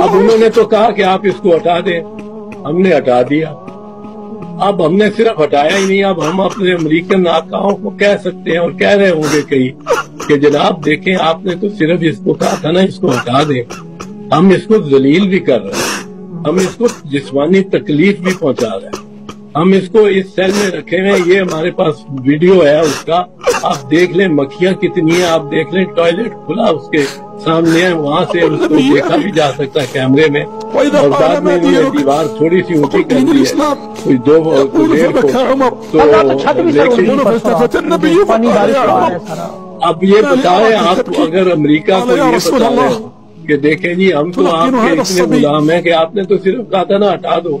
अब उन्होंने तो कहा कि आप इसको हटा दें। हमने हटा दिया। अब हमने सिर्फ़ हटाया ही नहीं, अब हम अपने अमरीकन आकाओं को कह सकते हैं और कह रहे होंगे कहीं कि जनाब देखें, आपने तो सिर्फ़ इसको कहा था ना, इसको हटा दें। हम इसको जलील भी कर रहे हैं। हम इसको जिस्मानी तकलीफ़ भी पहुँचा रहे हैं। हम इसको इस सेल में रखे हैं। ये हमारे पास वीडियो है उसका। आप देख लें मक्खियाँ कितनी है। आप देख लें टॉयलेट खुला उसके सामने है। वहाँ से उसको देखा भी जा सकता है कैमरे में। और बाद में दीवार थोड़ी सी ऊँची कर दी है। कोई दो तो अब ये बताए आप अगर अमरीका को ये कि देखें जी हम तो आपके इतने गुलाम है कि आपने तो सिर्फ़ कहा था ना हटा दो।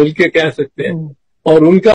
मिलके कह सकते हैं और उनका